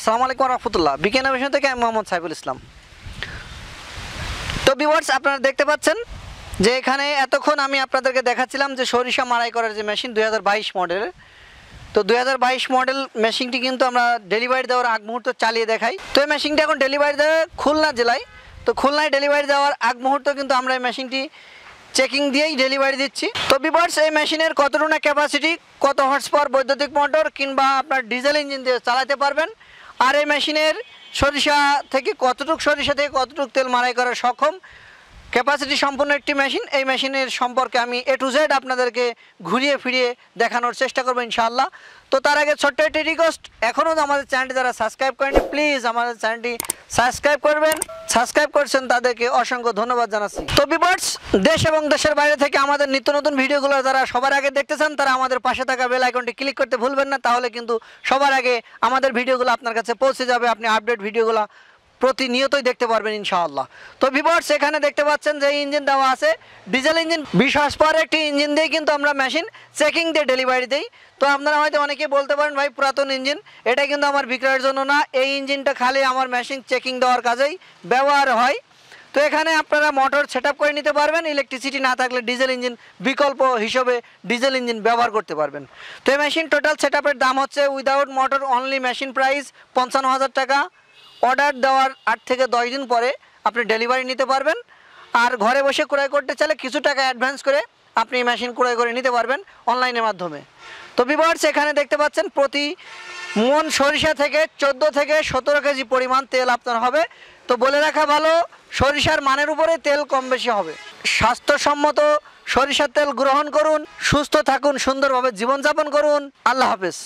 আসসালামু আলাইকুম রহমতুল্লাহ বিজ্ঞান অভিযান থেকে আমি মোহাম্মদ সাইফুল ইসলাম। তো ভিউয়ার্স আপনারা দেখতে পাচ্ছেন যে এখানে এতক্ষণ আমি আপনাদেরকে দেখাচ্ছিলাম যে সরিষা মারাই করার যে মেশিন দুই মডেলের তো দু হাজার বাইশ মডেল মেশিনটি কিন্তু আমরা ডেলিভারি দেওয়ার আগ মুহূর্ত চালিয়ে দেখাই। তো এই মেশিনটি এখন ডেলিভারি দেওয়া খুলনা জেলায়। তো খুলনায় ডেলিভারি দেওয়ার আগ মুহূর্ত কিন্তু আমরা এই মেশিনটি চেকিং দিয়েই ডেলিভারি দিচ্ছি। তো বিভার্স এই মেশিনের কতটুকু ক্যাপাসিটি কত হর্স পাওয়ার বৈদ্যুতিক মোটর কিংবা আপনার ডিজেল ইঞ্জিন দিয়ে চালাতে পারবেন? আর এই মেশিনের সরিষা থেকে কতটুকু সরিষা থেকে কতটুকু তেল মারাই করা সক্ষম? ক্যাপাসিটি সম্পন্ন একটি মেশিন এই মেশিনের সম্পর্কে আমি এ টু জেড আপনাদেরকে ঘুরিয়ে ফিরিয়ে দেখানোর চেষ্টা করব ইনশাআল্লাহ। তো তার আগে ছোট্ট একটি রিকোয়েস্ট এখনও আমাদের চ্যানেলটি যারা সাবস্ক্রাইব করেনি প্লিজ আমাদের চ্যানেলটি সাবস্ক্রাইব করবেন। সাবস্ক্রাইব করছেন তাদেরকে অসংখ্য ধন্যবাদ জানাচ্ছি। তো বিবার্স দেশ এবং দেশের বাইরে থেকে আমাদের নিত্য নতুন ভিডিওগুলো যারা সবার আগে দেখতে চান, তারা আমাদের পাশে থাকা বেল আইকনটি ক্লিক করতে ভুলবেন না। তাহলে কিন্তু সবার আগে আমাদের ভিডিওগুলো আপনার কাছে পৌঁছে যাবে। আপনি আপডেট ভিডিওগুলো প্রতিনিয়তই দেখতে পারবেন ইনশাআল্লাহ। তো ভিভার্স এখানে দেখতে পাচ্ছেন যে ইঞ্জিন দেওয়া আছে। ডিজেল ইঞ্জিন বিশ্বাস পর একটি ইঞ্জিন দিয়ে কিন্তু আমরা মেশিন চেকিং দিয়ে ডেলিভারি দিই। তো আপনারা হয়তো অনেকেই বলতে পারেন, ভাই, পুরাতন ইঞ্জিন, এটা কিন্তু আমার বিক্রয়ের জন্য না। এই ইঞ্জিনটা খালি আমার মেশিন চেকিং দেওয়ার কাজেই ব্যবহার হয়। তো এখানে আপনারা মোটর সেট করে নিতে পারবেন। ইলেকট্রিসিটি না থাকলে ডিজেল ইঞ্জিন বিকল্প হিসেবে ডিজেল ইঞ্জিন ব্যবহার করতে পারবেন। তো এই মেশিন টোটাল সেট দাম হচ্ছে without motor only machine price পঞ্চান্ন হাজার টাকা। অর্ডার দেওয়ার আট থেকে দশ দিন পরে আপনি ডেলিভারি নিতে পারবেন। আর ঘরে বসে ক্রয় করতে চাইলে কিছু টাকা অ্যাডভান্স করে আপনি মেশিন ক্রয় করে নিতে পারবেন অনলাইনের মাধ্যমে। তো বিভার্স এখানে দেখতে পাচ্ছেন প্রতি মন সরিষা থেকে চোদ্দ থেকে সতেরো কেজি পরিমাণ তেল আপনার হবে। তো বলে রাখা ভালো, সরিষার মানের উপরে তেল কম বেশি হবে। স্বাস্থ্যসম্মত সরিষার তেল গ্রহণ করুন, সুস্থ থাকুন, সুন্দরভাবে জীবনযাপন করুন। আল্লাহ হাফেজ।